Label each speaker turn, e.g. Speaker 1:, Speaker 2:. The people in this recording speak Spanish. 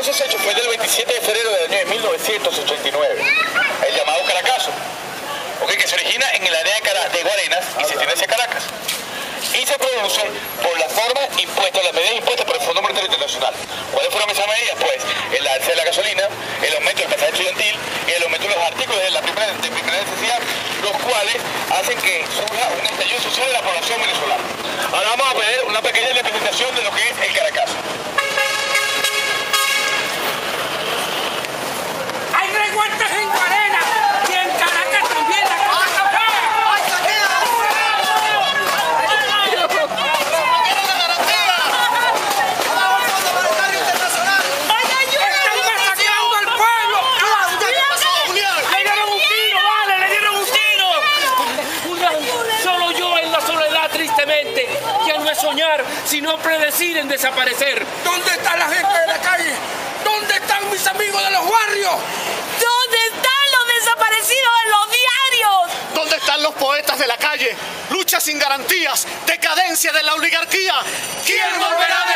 Speaker 1: esos hechos fue del 27 de febrero del año de 1989, el llamado Caracazo, ok, que se origina en el área de, Cara- de Guarenas y se extiende hacia Caracas. Y se produce por las normas impuestas, las medidas impuestas por el Fondo Monetario Internacional. ¿Cuáles fueron esas medidas? Pues el alza de la gasolina, el aumento del pasaje estudiantil y el aumento de los artículos de la primera, de primera necesidad, los cuales hacen que surja un estallido social de la población venezolana. Ahora vamos a ver una pequeña representación de lo que
Speaker 2: no es soñar, sino predecir en desaparecer. ¿Dónde está la gente de la calle? ¿Dónde están mis amigos de los barrios?
Speaker 3: ¿Dónde están los desaparecidos en los diarios?
Speaker 4: ¿Dónde están los poetas de la calle? Lucha sin garantías, decadencia de la oligarquía. ¿Quién volverá